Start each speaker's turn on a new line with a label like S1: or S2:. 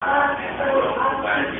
S1: Gracias.